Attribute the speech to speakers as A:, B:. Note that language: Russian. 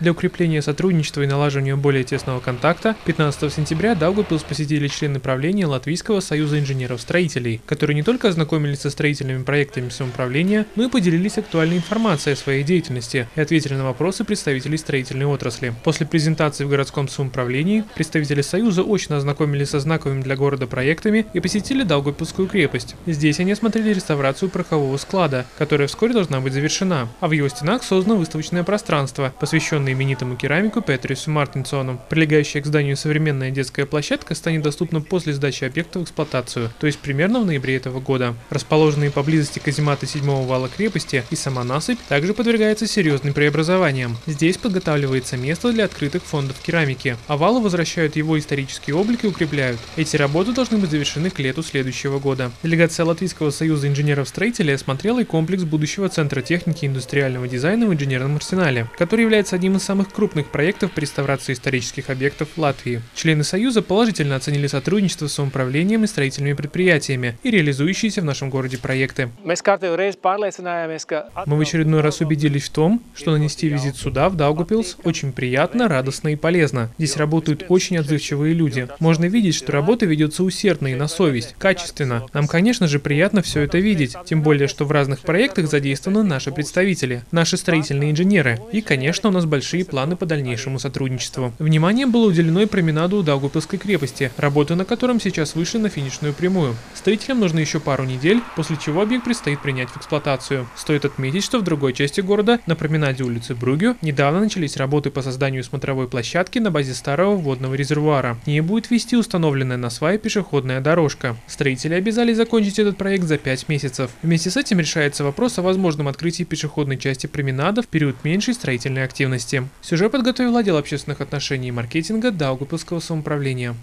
A: Для укрепления сотрудничества и налаживания более тесного контакта 15 сентября Даугавпилс посетили члены правления Латвийского союза инженеров-строителей, которые не только ознакомились со строительными проектами самоуправления, но и поделились актуальной информацией о своей деятельности и ответили на вопросы представителей строительной отрасли. После презентации в городском самоуправлении представители Союза очно ознакомились со знаковыми для города проектами и посетили Даугавпилскую крепость. Здесь они осмотрели реставрацию порохового склада, которая вскоре должна быть завершена, а в его стенах создано выставочное пространство, посвященное именитому керамику Петрису Мартинсону. Прилегающая к зданию современная детская площадка станет доступна после сдачи объекта в эксплуатацию, то есть примерно в ноябре этого года. Расположенные поблизости казематы седьмого вала крепости и сама насыпь также подвергается серьезным преобразованиям. Здесь подготавливается место для открытых фондов керамики. Овалы возвращают его исторический облик и укрепляют. Эти работы должны быть завершены к лету следующего года. Делегация Латвийского союза инженеров-строителей осмотрела и комплекс будущего Центра техники и индустриального дизайна в инженерном арсенале, который является одним из самых крупных проектов по реставрации исторических объектов Латвии. Члены Союза положительно оценили сотрудничество с самоуправлением и строительными предприятиями и реализующиеся в нашем городе проекты. Мы в очередной раз убедились в том, что нанести визит сюда, в Даугапилс, очень приятно, радостно и полезно. Здесь работают очень отзывчивые люди. Можно видеть, что работа ведется усердно и на совесть, качественно. Нам, конечно же, приятно все это видеть, тем более, что в разных проектах задействованы наши представители, наши строительные инженеры. И, конечно, у нас большие планы по дальнейшему сотрудничеству. Внимание было уделено и променаду у Даугупилской крепости, работы на котором сейчас вышли на финишную прямую. Строителям нужно еще пару недель, после чего объект предстоит принять в эксплуатацию. Стоит отметить, что в другой части города, на променаде улицы Бругю, недавно начались работы по созданию смотровой площадки на базе старого водного резервуара. В ней будет вести установленная на свае пешеходная дорожка. Строители обязали закончить этот проект за 5 месяцев. Вместе с этим решается вопрос о возможном открытии пешеходной части променада в период меньшей строительной активности. Сюжет подготовил отдел общественных отношений и маркетинга Даугапилского самоуправления.